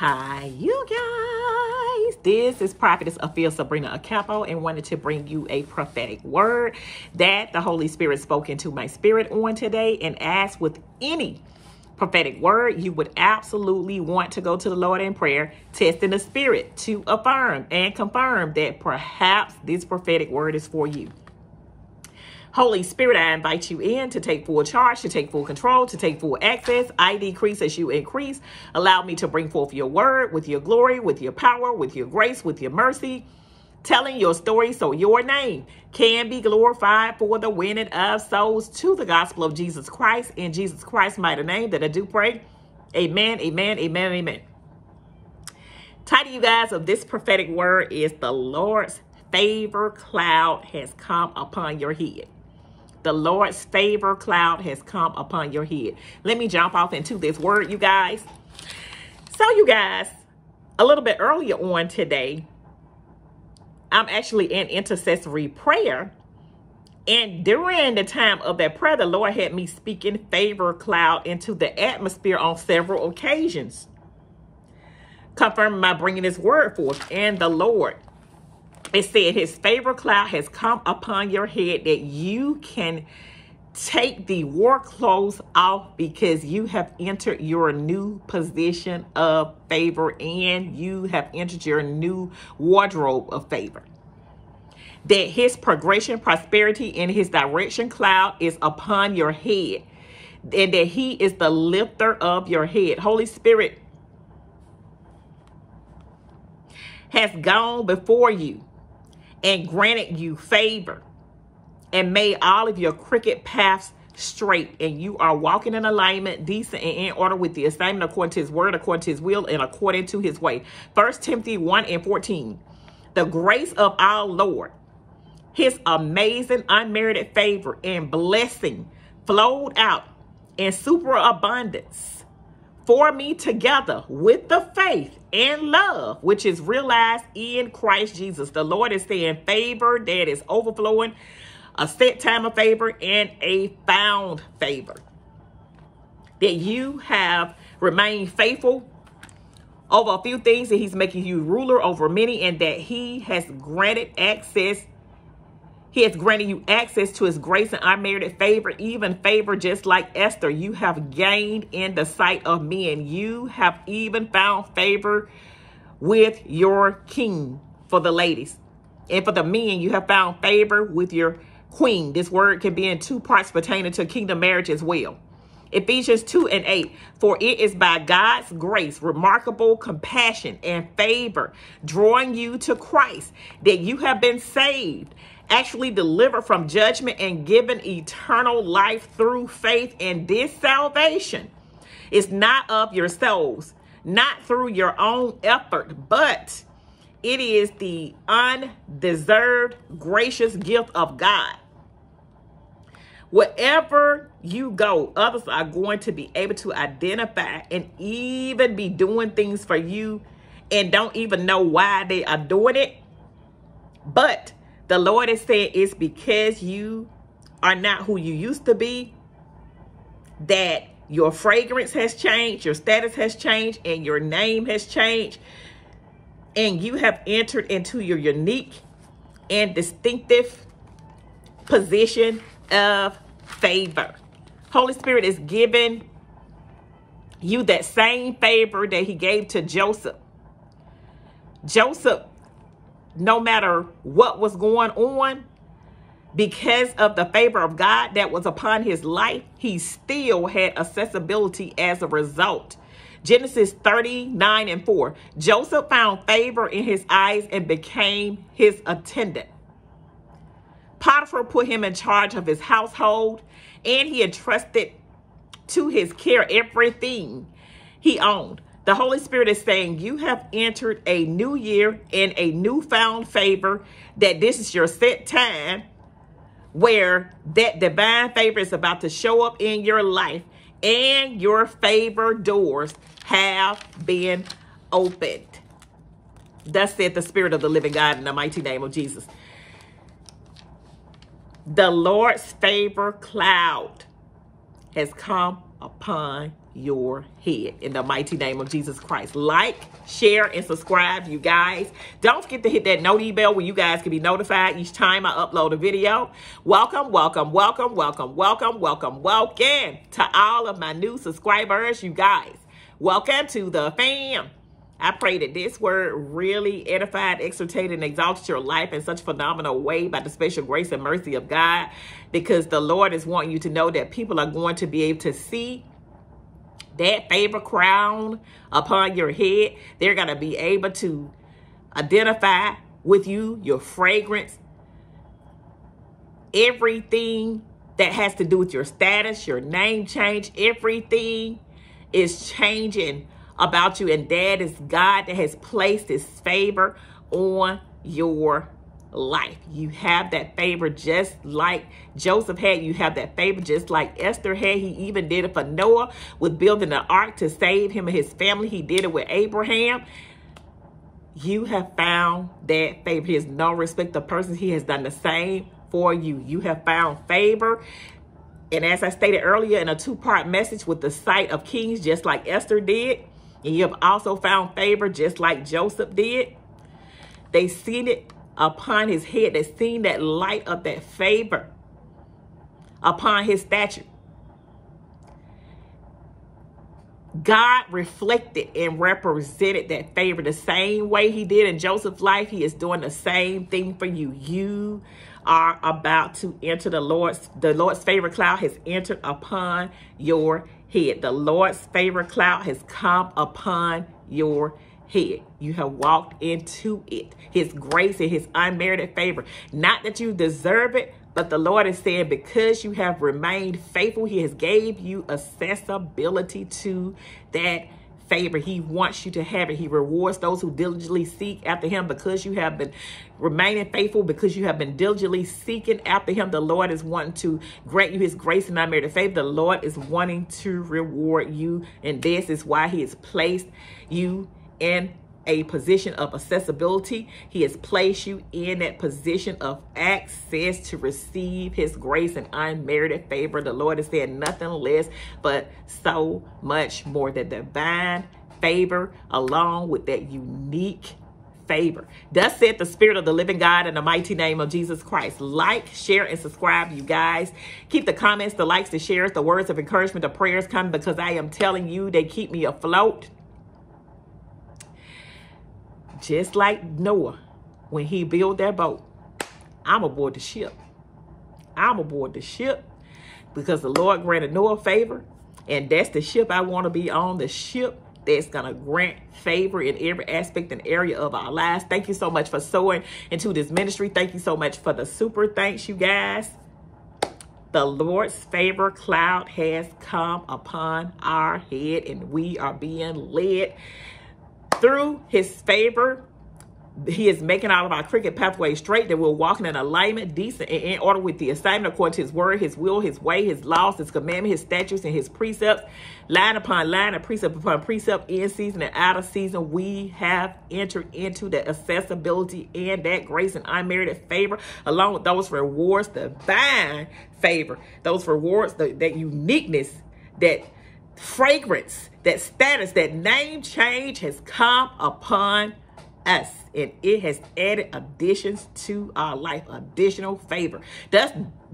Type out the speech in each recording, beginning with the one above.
Hi, you guys. This is Prophetess Afia Sebrena Akakpo and wanted to bring you a prophetic word that the Holy Spirit spoke into my spirit on today. And as with any prophetic word, you would absolutely want to go to the Lord in prayer, testing the spirit to affirm and confirm that perhaps this prophetic word is for you. Holy Spirit, I invite you in to take full charge, to take full control, to take full access. I decrease as you increase. Allow me to bring forth your word with your glory, with your power, with your grace, with your mercy, telling your story so your name can be glorified for the winning of souls to the gospel of Jesus Christ. In Jesus Christ's mighty name that I do pray. Amen, amen, amen, amen. Title, you guys, of this prophetic word is the Lord's favor cloud has come upon your head the Lord's favor cloud has come upon your head. Let me jump off into this word, you guys. So, you guys, a little bit earlier on today, I'm actually in intercessory prayer. And during the time of that prayer, the Lord had me speaking favor cloud into the atmosphere on several occasions, confirming my bringing this word forth. And the Lord it said his favor cloud has come upon your head that you can take the war clothes off because you have entered your new position of favor and you have entered your new wardrobe of favor. That his progression, prosperity, and his direction cloud is upon your head. And that he is the lifter of your head. Holy Spirit has gone before you and granted you favor. And made all of your crooked paths straight. And you are walking in alignment decent and in order with the assignment according to his word according to his will and according to his way. First timothy 1 and 14 the grace of our lord his amazing unmerited favor and blessing flowed out in superabundance for me together with the faith and love, which is realized in Christ Jesus. The Lord is saying favor that is overflowing, a set time of favor, and a found favor. That you have remained faithful over a few things, that He's making you ruler over many, and that He has granted access he has granted you access to his grace and unmerited favor, even favor just like Esther. You have gained in the sight of men. You have even found favor with your king for the ladies. And for the men, you have found favor with your queen. This word can be in two parts pertaining to kingdom marriage as well. Ephesians 2 and 8. For it is by God's grace, remarkable compassion, and favor, drawing you to Christ, that you have been saved actually delivered from judgment and given eternal life through faith. And this salvation is not of yourselves, not through your own effort, but it is the undeserved, gracious gift of God. Wherever you go, others are going to be able to identify and even be doing things for you and don't even know why they are doing it. But the Lord is saying it's because you are not who you used to be that your fragrance has changed, your status has changed, and your name has changed. And you have entered into your unique and distinctive position of favor. Holy Spirit is giving you that same favor that he gave to Joseph. Joseph no matter what was going on, because of the favor of God that was upon his life, he still had accessibility as a result. Genesis 39 and 4. Joseph found favor in his eyes and became his attendant. Potiphar put him in charge of his household and he entrusted to his care everything he owned. The Holy Spirit is saying you have entered a new year in a newfound favor, that this is your set time where that divine favor is about to show up in your life and your favor doors have been opened. Thus said the Spirit of the living God in the mighty name of Jesus. The Lord's favor cloud has come upon your head in the mighty name of Jesus Christ. Like, share, and subscribe, you guys. Don't forget to hit that note bell where you guys can be notified each time I upload a video. Welcome, welcome, welcome, welcome, welcome, welcome, welcome to all of my new subscribers, you guys. Welcome to the fam. I pray that this word really edified, exhorted, and exalted your life in such a phenomenal way by the special grace and mercy of God because the Lord is wanting you to know that people are going to be able to see that favor crown upon your head. They're going to be able to identify with you your fragrance, everything that has to do with your status, your name change, everything is changing about you. And that is God that has placed his favor on your life. You have that favor just like Joseph had. You have that favor just like Esther had. He even did it for Noah with building an ark to save him and his family. He did it with Abraham. You have found that favor. He has no respect of persons. He has done the same for you. You have found favor. And as I stated earlier in a two-part message with the sight of kings, just like Esther did, and you have also found favor just like Joseph did. They seen it upon his head. They seen that light of that favor upon his statue. God reflected and represented that favor the same way he did in Joseph's life. He is doing the same thing for you. You are about to enter the Lord's, the Lord's favor cloud has entered upon your head. The Lord's favor cloud has come upon your head. You have walked into it. His grace and his unmerited favor. Not that you deserve it, but the Lord is saying because you have remained faithful, he has gave you accessibility to that favor. He wants you to have it. He rewards those who diligently seek after him because you have been remaining faithful, because you have been diligently seeking after him. The Lord is wanting to grant you his grace and unmerited favor. The Lord is wanting to reward you. And this is why he has placed you in a position of accessibility. He has placed you in that position of access to receive his grace and unmerited favor. The Lord is saying nothing less, but so much more. The divine favor along with that unique favor. Thus said the Spirit of the living God in the mighty name of Jesus Christ. Like, share, and subscribe, you guys. Keep the comments, the likes, the shares, the words of encouragement, the prayers coming because I am telling you they keep me afloat just like Noah, when he built that boat, I'm aboard the ship. I'm aboard the ship because the Lord granted Noah favor. And that's the ship I want to be on, the ship that's going to grant favor in every aspect and area of our lives. Thank you so much for sowing into this ministry. Thank you so much for the super thanks, you guys. The Lord's favor cloud has come upon our head and we are being led through his favor, he is making all of our crooked pathways straight, that we're walking in alignment, decent, and in order with the assignment according to his word, his will, his way, his laws, his commandment, his statutes, and his precepts, line upon line, and precept upon precept, in season and out of season. We have entered into the accessibility and that grace and unmerited favor, along with those rewards, the divine favor, those rewards, the, that uniqueness, that fragrance, that status, that name change has come upon us and it has added additions to our life, additional favor. That's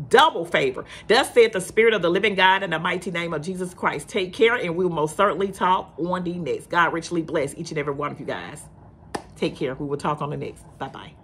double favor. Thus said the Spirit of the living God in the mighty name of Jesus Christ. Take care and we will most certainly talk on the next. God richly bless each and every one of you guys. Take care. We will talk on the next. Bye-bye.